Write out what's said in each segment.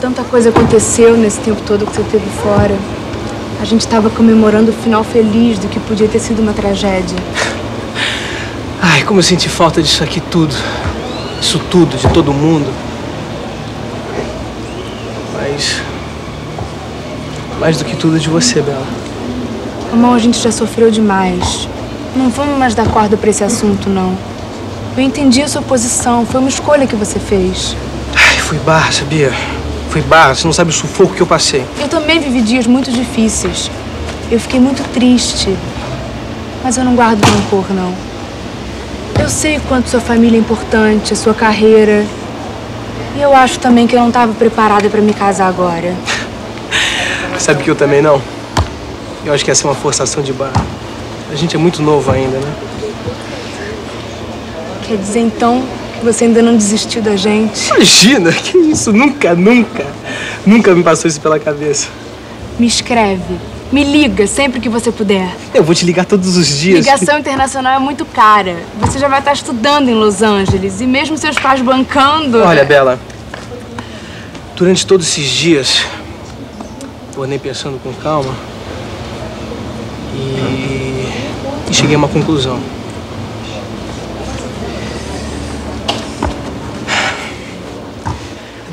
Tanta coisa aconteceu nesse tempo todo que você esteve fora. A gente estava comemorando o final feliz do que podia ter sido uma tragédia. Ai, como eu senti falta disso aqui tudo. Isso tudo, de todo mundo. Mas. Mais do que tudo de você, Bela. Amor, a gente já sofreu demais. Não vamos mais dar corda pra esse assunto, não. Eu entendi a sua posição. Foi uma escolha que você fez. Ai, fui barra, sabia? Fui barra, você não sabe o sufoco que eu passei. Eu também vivi dias muito difíceis. Eu fiquei muito triste. Mas eu não guardo rancor, não. Eu sei o quanto sua família é importante, a sua carreira. E eu acho também que eu não estava preparada para me casar agora. Sabe que eu também não? Eu acho que essa é uma forçação de barra. A gente é muito novo ainda, né? Quer dizer, então, você ainda não desistiu da gente? Imagina, que isso? Nunca, nunca, nunca me passou isso pela cabeça. Me escreve. Me liga sempre que você puder. Eu vou te ligar todos os dias. Ligação internacional é muito cara. Você já vai estar estudando em Los Angeles e mesmo seus pais bancando. Olha, Bela, durante todos esses dias, eu andei pensando com calma e, e cheguei a uma conclusão.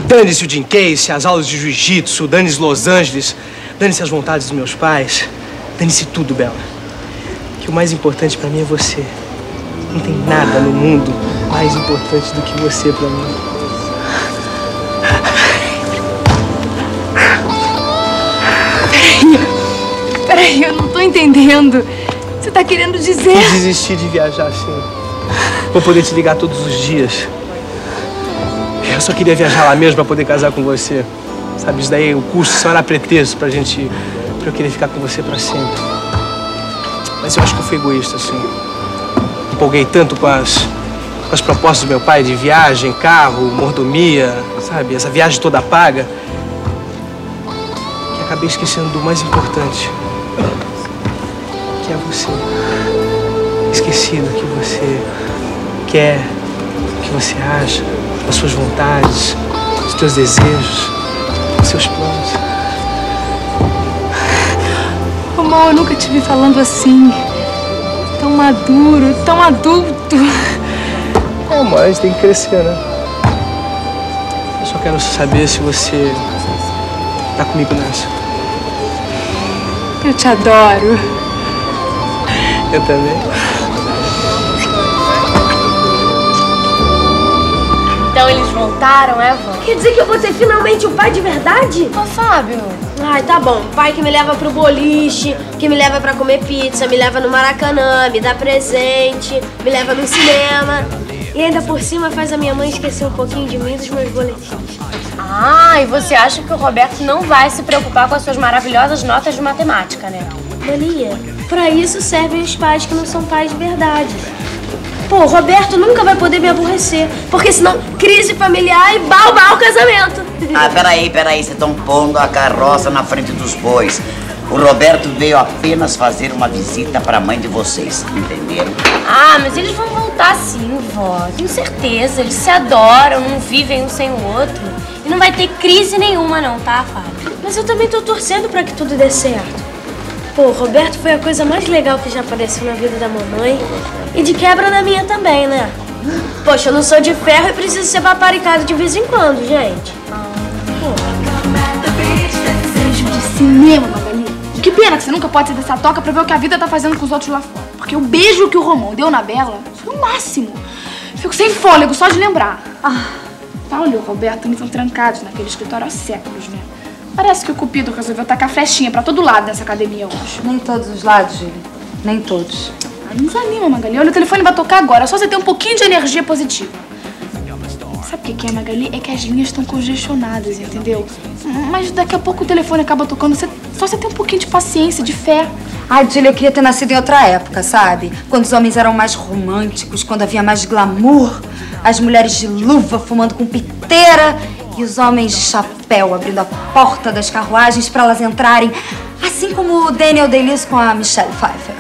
Dane-se o Jim Case, as aulas de jiu-jitsu, dane-se Los Angeles, dane-se as vontades dos meus pais, dane-se tudo, Bela. Que o mais importante pra mim é você. Não tem nada no mundo mais importante do que você pra mim. Peraí, eu não tô entendendo. Você tá querendo dizer. Vou desistir de viajar assim. Vou poder te ligar todos os dias. Eu só queria viajar lá mesmo pra poder casar com você. Sabe, isso daí, o custo só era pretexto pra gente. pra eu querer ficar com você pra sempre. Mas eu acho que eu fui egoísta, assim. Empolguei tanto com as, com as propostas do meu pai de viagem, carro, mordomia, sabe? Essa viagem toda paga. Que acabei esquecendo do mais importante. Que é você. Esqueci do que você quer, que você acha, das suas vontades, dos teus desejos, dos seus planos. Amor, eu nunca te vi falando assim. Tão maduro, tão adulto. É, mas tem que crescer, né? Eu só quero saber se você tá comigo nessa. Eu te adoro. Eu também. Então eles voltaram, é, vó? Quer dizer que eu vou ter finalmente um pai de verdade? Ô, Fábio. Ai, tá bom. Pai que me leva pro boliche, que me leva pra comer pizza, me leva no Maracanã, me dá presente, me leva no cinema. E ainda por cima faz a minha mãe esquecer um pouquinho de mim dos meus boletins. Ah, e você acha que o Roberto não vai se preocupar com as suas maravilhosas notas de matemática, né? Mania, pra isso servem os pais que não são pais de verdade. Pô, o Roberto nunca vai poder me aborrecer, porque senão crise familiar e balbal o casamento. Ah, peraí, peraí, vocês estão pondo a carroça na frente dos bois. O Roberto veio apenas fazer uma visita para a mãe de vocês, entenderam? Ah, mas eles vão voltar sim, vó. Tenho certeza. Eles se adoram, não vivem um sem o outro. E não vai ter crise nenhuma não, tá, Fábio? Mas eu também tô torcendo pra que tudo dê certo. Pô, o Roberto foi a coisa mais legal que já apareceu na vida da mamãe. E de quebra na minha também, né? Poxa, eu não sou de ferro e preciso ser paparicado de vez em quando, gente. Beijo de cinema, Magali. Que pena que você nunca pode ser dessa toca pra ver o que a vida tá fazendo com os outros lá fora. Porque o beijo que o Romão deu na Bela foi o máximo. Fico sem fôlego só de lembrar. Ah, Paulo e o Roberto estão trancados naquele escritório há séculos, né? Parece que o Cupido resolveu tacar flechinha pra todo lado nessa academia hoje. Nem todos os lados, Júlia. Nem todos. Ah, não desanima, Magali. Olha, o telefone vai tocar agora. É só você ter um pouquinho de energia positiva. Sabe o que é, Magali? É que as linhas estão congestionadas, entendeu? Mas daqui a pouco o telefone acaba tocando. Você, só você ter um pouquinho de paciência, de fé. Ai, Júlia, eu queria ter nascido em outra época, sabe? Quando os homens eram mais românticos, quando havia mais glamour, as mulheres de luva fumando com piteira e os homens de chapéu abrindo a porta das carruagens para elas entrarem, assim como o Daniel Day-Lewis com a Michelle Pfeiffer.